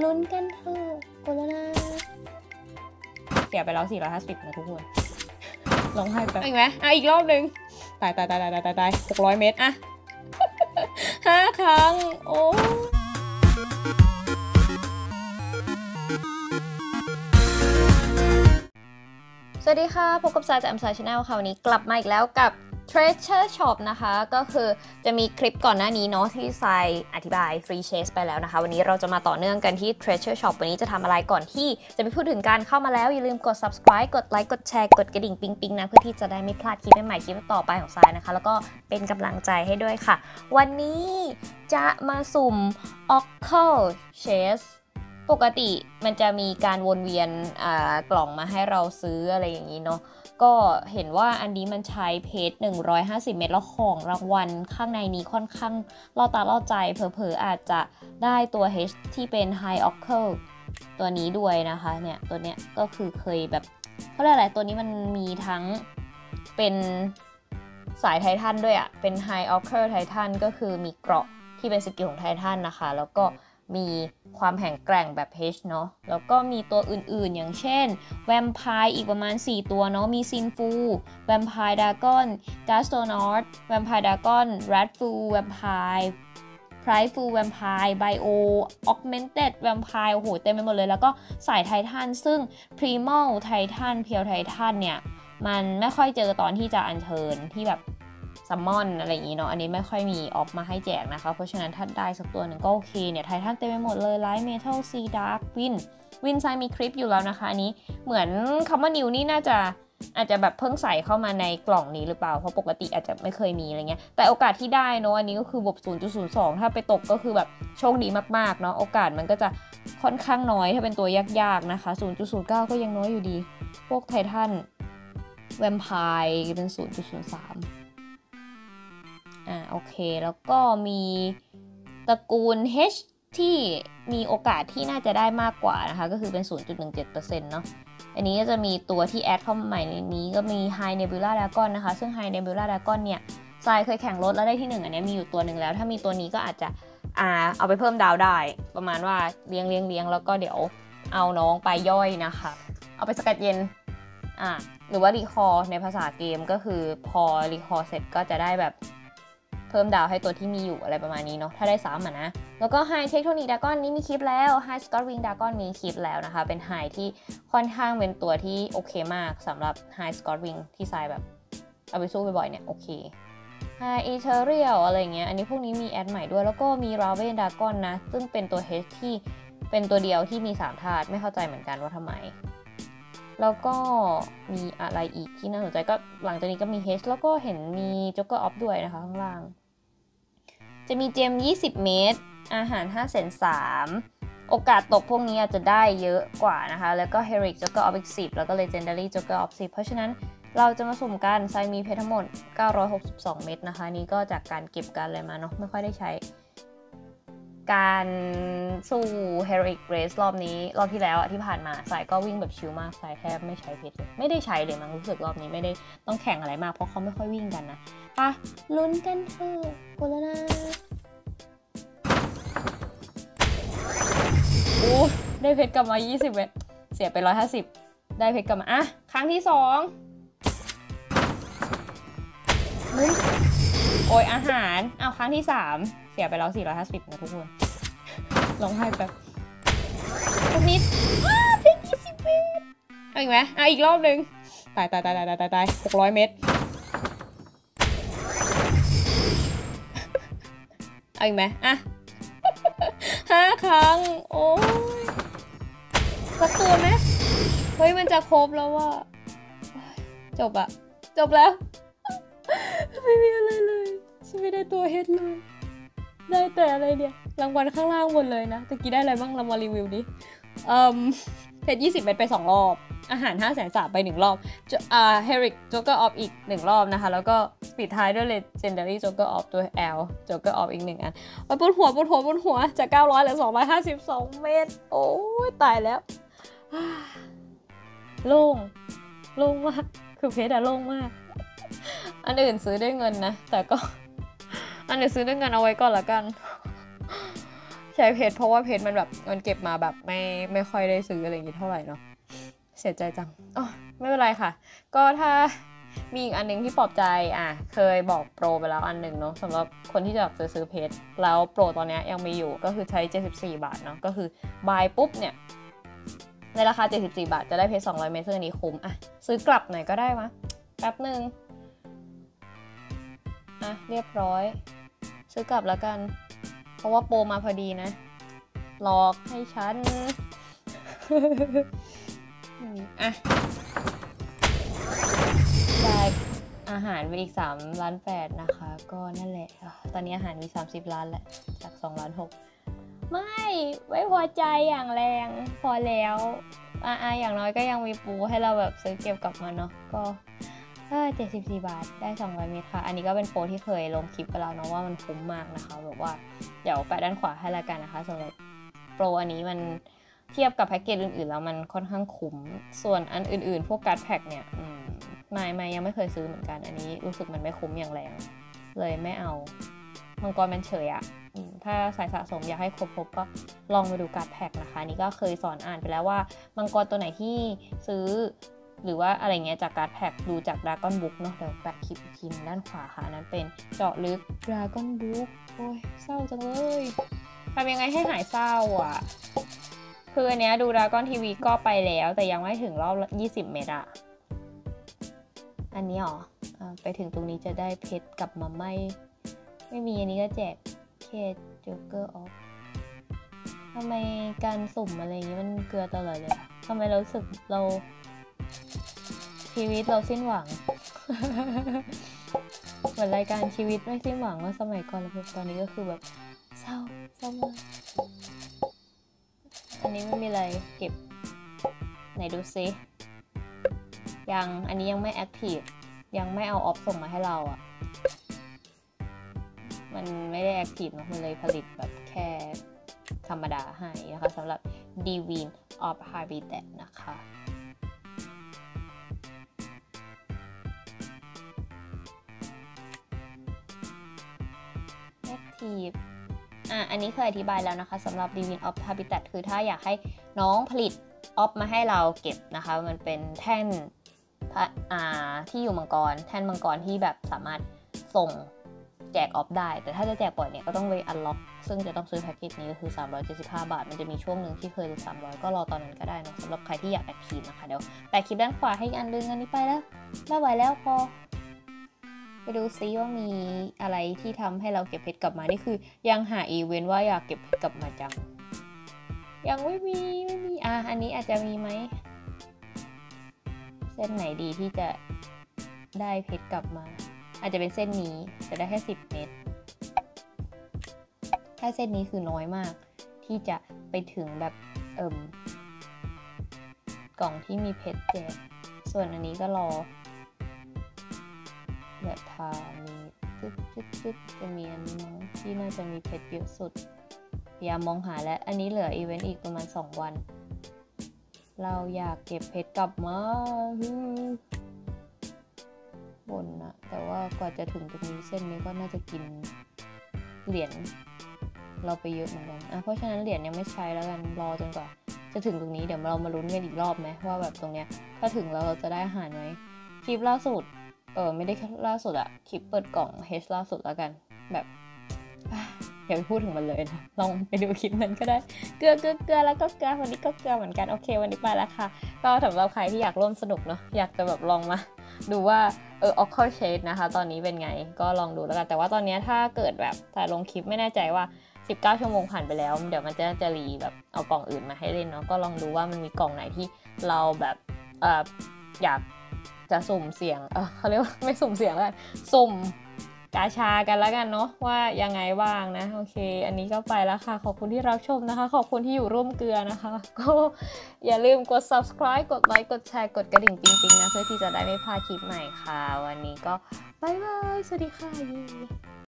ลุ้นกันเถอะกดแล้วนะเสียไปแล้ว 450 นะทุกคนร้องไห้ไปอีกไหมอะอีกรอบหนึ่งตายตายตายตายตายตาย600เมตรอะห้าครั้ง โอ้สวัสดีค่ะ พบกับสายจากแอมสายชาแนลค่ะ วันนี้กลับมาอีกแล้วกับ Treasure Shop นะคะ ก็คือจะมีคลิปก่อนหน้านี้เนาะที่ทรายอธิบาย Free Chase ไปแล้วนะคะ วันนี้เราจะมาต่อเนื่องกันที่ Treasure Shop วันนี้จะทำอะไรก่อนที่จะไปพูดถึงการเข้ามาแล้ว อย่าลืมกด subscribe กดไลค์กดแชร์กดกระดิ่งปิ๊งปิ๊งนะ เพื่อที่จะได้ไม่พลาดคลิปใหม่ๆคลิปต่อไปของทรายนะคะ แล้วก็เป็นกำลังใจให้ด้วยค่ะ วันนี้จะมาสุ่ม Oracle Chase ปกติมันจะมีการวนเวียนกล่องมาให้เราซื้ออะไรอย่างนี้เนาะ ก็เห็นว่าอันนี้มันใช้เพจ150 เมตรแล้วของรางวัลข้างในนี้ค่อนข้างล่อตาล่อใจเผลอๆอาจจะได้ตัว H ที่เป็น High o c c u l ตัวนี้ด้วยนะคะเนี่ยตัวเนี้ยก็คือเคยแบบเขาเรียกอะไรตัวนี้มันมีทั้งเป็นสายไททันด้วยอะเป็น High o c c u l ไททันก็คือมีเกราะที่เป็นสกิลของไททันนะคะ แล้วก็ มีความแข็งแกร่งแบบ H เนาะ แล้วก็มีตัวอื่นๆ อย่างเช่น แวมไพร์อีกประมาณ 4 ตัวเนาะ มี Sinful Vampire Dragon Gastronome Vampire Dragon Wrathful Vampire Prideful Vampire Bioaugmented Vampire โอ้โห เต็มไปหมดเลย แล้วก็สายไททัน ซึ่ง Primal Titan Pure Titan เนี่ย มันไม่ค่อยเจอตอนที่จะอัญเชิญที่แบบ summon อะไรอย่างนี้เนาะอันนี้ไม่ค่อยมีออกมาให้แจกนะคะ เพราะฉะนั้นถ้าได้สักตัวหนึ่งก็โอเคเนี่ยไททันเต็มไปหมดเลย Light Metal Sea Dark Windวินไซมีคลิปอยู่แล้วนะคะ อันนี้เหมือนคำว่านิวนี่น่าจะอาจจะแบบเพิ่งใส่เข้ามาในกล่องนี้หรือเปล่า เพราะปกติอาจจะไม่เคยมีอะไรเงี้ย แต่โอกาสที่ได้เนาะอันนี้ก็คือบวก0.02 ถ้าไปตกก็คือแบบโชคดีมากๆเนาะ โอกาสมันก็จะค่อนข้างน้อยถ้าเป็นตัวยากๆนะคะ 0.09 ก็ยังน้อยอยู่ดี พวกไททันแวมไพร์เป็น 0.03 อ่าโอเค แล้วก็มีตระกูล H ที่มีโอกาสที่น่าจะได้มากกว่านะคะ ก็คือเป็น 0.17%เนาะอันนี้ก็จะมีตัวที่แอดเข้ามาใหม่ในนี้ก็มี High Nebula Dragon นะคะ ซึ่ง High Nebula Dragon เนี่ยทรายเคยแข่งรถแล้วได้ที่ 1 อันนี้มีอยู่ตัวหนึ่งแล้ว ถ้ามีตัวนี้ก็อาจจะอ่าเอาไปเพิ่มดาวได้ ประมาณว่าเลี้ยงเลี้ยงเลี้ยงแล้วก็เดี๋ยวเอาน้องไปย่อยนะคะ เอาไปสกัดเย็นอ่าหรือว่ารีคอร์ในภาษาเกมก็คือพอรีคอร์เสร็จก็จะได้แบบ เพิ่มดาวให้ตัวที่มีอยู่อะไรประมาณนี้เนาะถ้าได้ซ้ำอะนะ แล้วก็ High Tectonic Dragon นี้มีคลิปแล้ว High Scott Wing Dragon มีคลิปแล้วนะคะ เป็น High ที่ค่อนข้างเป็นตัวที่โอเคมากสำหรับ High Scott Wing ที่ทรายแบบเอาไปสู้บ่อยๆเนี่ยโอเค High Ethereal อะไรเงี้ยอันนี้พวกนี้มีแอดใหม่ด้วย แล้วก็มี Raven Dragon นะ ซึ่งเป็นตัว H ที่เป็นตัวเดียวที่มี3ธาตุไม่เข้าใจเหมือนกันว่าทำไมแล้วก็มีอะไรอีกที่น่าสนใจก็หลังจากนี้ก็มี H แล้วก็เห็นมี Joker Off ด้วยนะคะข้างล่าง จะมีเจม 20 เมตร อาหาร5แสน3โอกาสตกพวกนี้อาจจะได้เยอะกว่านะคะ แล้วก็ Herrick Joker Off อีก10 แล้วก็ Legendary Joker of 10 เพราะฉะนั้นเราจะมาสุ่มกันไซมีเพชรทั้งหมด 962 เม็ดนะคะ นี่ก็จากการเก็บการอะไรมาเนาะไม่ค่อยได้ใช้ การสู้ Herrick Race รอบนี้ รอบที่แล้วอะที่ผ่านมาสายก็วิ่งแบบชิลมากสายแทบไม่ใช้เพชรเลยไม่ได้ใช้เลยมั้งรู้สึกรอบนี้ไม่ได้ต้องแข่งอะไรมากเพราะเขาไม่ค่อยวิ่งกันนะ ปะลุ้นกันเถอะกดแล้วนะโอ้ได้เพชรกลับมา 20เม็ดเสียไป 150 ได้เพชรกลับมา อะ ครั้งที่สองโอ้ยอาหารเอาครั้งที่สามเสียไปแล้ว 450นะทุกคนร้องไห้แบบทุกนิดว้าเพชร20เมตรเอาอีกไหมเอาอีกรอบหนึ่งตายตายตายตายตายตาย600เมตร เอาอีกไหมอะห้าครั้ง โอ้ยสักตัวไหมเฮ้ย มันจะครบแล้วว่าจบอะจบแล้ว ไม่มีอะไรเลยฉันไม่ได้ตัวเฮดเลย ได้แต่อะไรเนี่ยรางวัลข้างล่างหมดเลยนะตะกี้ได้อะไรบ้างเรามารีวิวดิเอ่อเพชรยี่สิบเม็ดไปสองรอบ อาหาร5 0 0 0 0 3ไปหนึ่งรอบอ่าเฮริกจ๊กเกอร์ออฟอีกหนึ่งรอบนะคะ แล้วก็ปิดท้ายด้วย Legendary Joker of ตัว L Joker of อีกหนึ่งอันไปปวดหัวปวดหัวปวดหัวจาก 900เหลือ252 เมตร โอ้ยตายแล้ว โล่ง โล่งมาก คือเพชรอะโล่งมาก อันอื่นซื้อด้วยเงินนะ แต่ก็ อันอื่นซื้อด้วยเงินเอาไว้ก่อนละกันใช้เพจเพราะว่าเพจมันแบบมันเก็บมาแบบไม่ไม่ค่อยได้ซื้ออะไรอย่างงี้เท่าไหร่เนาะ เสียใจจังอ๋อไม่เป็นไรค่ะ ก็ถ้ามีอีกอันหนึงที่ปลอบใจอะเคยบอกโปรไปแล้วอันหนึ่งเนาะสำหรับคนที่จะซื้อซื้อเพจแล้วโปรตอนนี้ยังมีอยู่ก็คือใช้ 74 บาทเนาะก็คือบายปุ๊บเนี่ยในราคา 74 บาท จะได้เพจ200 เมตรซึ่งอันนี้คุ้มอะซื้อกลับหน่อยก็ได้มะแป๊บหนึ่งอะเรียบร้อย ซื้อกลับแล้วกัน เพราะว่าโปรมาพอดีนะหลอกให้ฉัน อะ ได้อาหารไปอีก3ล้าน8นะคะ ก็นั่นแหละ ตอนนี้อาหารมี 30 ล้านแหละจาก2ล้าน6ไม่ ไม่พอใจอย่างแรงพอแล้วอะๆอย่างน้อยก็ยังมีปูให้เราแบบซื้อเก็บกลับมาเนาะก็เออ74บสี่บาทได้200เมตรค่ะ อันนี้ก็เป็นโปรที่เคยลงคลิปไปแล้วเนาะว่ามันคุ้มมากนะคะแบบว่าเดี๋ยวแปะด้านขวาให้ละกันนะคะสำหรับโปรอันนี้มัน เทียบกับแพ็กเกจอื่นๆ แล้วมันค่อนข้างคุ้ม ส่วนอันอื่นๆ พวก card pack เนี่ยไม่ไม่ยังไม่เคยซื้อเหมือนกัน อันนี้รู้สึกมันไม่คุ้มอย่างแรง เลยไม่เอา มังกรมันเฉยอะถ้าสายสะสมอยากให้ครบๆก็ลองไปดู card pack นะคะ นี่ก็เคยสอนอ่านไปแล้วว่า มังกรตัวไหนที่ซื้อ หรือว่าอะไรเงี้ยจาก card pack ดูจาก Dragon Book เนาะเดี๋ยวแปะคลิปอีกทีหนึ่งด้านขวาค่ะนั้นเป็นเจาะลึก Dragon Book โอ้ยเศร้าจังเลยทำยังไงให้หายเศร้าอะ คืออันเนี้ยดู Dragon TV ก็ไปแล้ว แต่ยังไม่ถึงรอบ 20 เมตรอะอันนี้หรออไปถึงตรงนี้จะได้เพชรกลับมาไม่ ไม่มีอันนี้ก็แจกแค่ Joker Orb ทำไมการสุ่มอะไรอย่างงี้มันเกลือตลอดเลยอะทำไมเรารู้สึกเรา ชีวิตเราสิ้นหวัง เหมือนรายการชีวิตไม่สิ้นหวังเมื่อสมัยก่อนแล้วตอนนี้ก็คือแบบเศร้าเศร้ามาก อันนี้ไม่มีอะไรเก็บ ไหนดูซิยังอันนี้ยังไม่แอคทีฟยังไม่เอาออฟส่งมาให้เราอะ่ะ มันไม่ได้แอคทีฟมันเลยผลิตแบบแค่ธรรมดาให้นะคะสำหรับ Divine of Habitat นะคะ Active อ่ อะอันนี้เคยอธิบายแล้วนะคะสำหรับ Divine of Habitat คือถ้าอยากให้น้องผลิตออฟมาให้เราเก็บนะคะ มันเป็นแท่นพระอ่าที่อยู่มังกร แท่นมังกรที่แบบสามารถส่งแจกออฟได้ แต่ถ้าจะแจกปล่อยเนี่ยก็ต้องไปอันล็อก ซึ่งจะต้องซื้อแพ็กเกจนี้ก็คือ 375 บาท มันจะมีช่วงหนึ่งที่เคยลด300 ก็รอตอนนั้นก็ได้นะสำหรับใครที่อยากแอคทีฟนะคะ เดี๋ยวแปะคลิปด้านขวาให้อีกอันนึงอันนี้ไปแล้ว ไม่ไหวแล้วพอ ไปดูซิว่ามีอะไรที่ทำให้เราเก็บเพชรกลับมา นี่คือ ยังหาอีเวนต์ว่าอยากเก็บเพชรกลับมาจัง ยังไม่มีไม่มี อะ อันนี้อาจจะมีไหม เส้นไหนดีที่จะได้เพชรกลับมา อาจจะเป็นเส้นนี้จะได้แค่10เมตร ถ้าเส้นนี้คือน้อยมาก ที่จะไปถึงแบบเอิ่มกล่องที่มีเพชรแจกส่วนอันนี้ก็รอ แบบพามีจึ๊ดจึ๊ดจึ๊ดจะมีอันนี้มั้งที่น่าจะมีเพชรเยอะสุดพยายามมองหาแล้วอันนี้เหลืออีเวนต์อีกประมาณ 2 วัน เราอยากเก็บเพชรกลับมาบนนะแต่ว่ากว่าจะถึงตรงนี้เส้นนี้ก็น่าจะกินเหรียญเราไปเยอะเหมือนกันอะเพราะฉะนั้นเหรียญยังไม่ใช้แล้วกันรอจนกว่า จะถึงตรงนี้เดี๋ยวเรามาลุ้นกันอีกรอบไหมว่าแบบตรงเนี้ยถ้าถึงแล้วเราจะได้อาหารไหมคลิปล่าสุด เออไม่ได้ล่าสุดอะคลิปเปิดกล่องเฮชล่าสุดแล้วกัน แบบออย่าไปพูดถึงมันเลยนะ ลองไปดูคลิปนั้นก็ได้ เกลือเกลือเกลือแล้วก็เกลือวันนี้ก็เกลือเหมือนกัน โอเค วันนี้ไปแล้วค่ะ ก็สำหรับใครที่อยากร่วมสนุกเนาะ อยากจะแบบลองมา ดูว่า เออ Oracle Shade นะคะ ตอนนี้เป็นไง ก็ลองดูแล้วกัน แต่ว่าตอนนี้ถ้าเกิดแบบแต่ลงคลิปไม่แน่ใจว่า 19 ชั่วโมงผ่านไปแล้ว เดี๋ยวมันจะจะรีแบบเอากล่องอื่นมาให้เล่นเนาะ ก็ลองดูว่ามันมีกล่องไหนที่เราแบบ เอออยาก จะสุ่มเสียง เออเขาเรียกว่าไม่สุ่มเสียงแล้วกัน สุ่มกาชากันแล้วกันเนาะว่ายังไงบ้างนะ โอเค อันนี้ก็ไปแล้วค่ะ ขอบคุณที่รับชมนะคะ ขอบคุณที่อยู่ร่วมเกลือนะคะ ก็อย่าลืมกด subscribe กดไลค์กดแชร์กดกระดิ่งจริงๆนะ เพื่อที่จะได้ไม่พลาดคลิปใหม่ค่ะ วันนี้ก็บายบาย สวัสดีค่ะ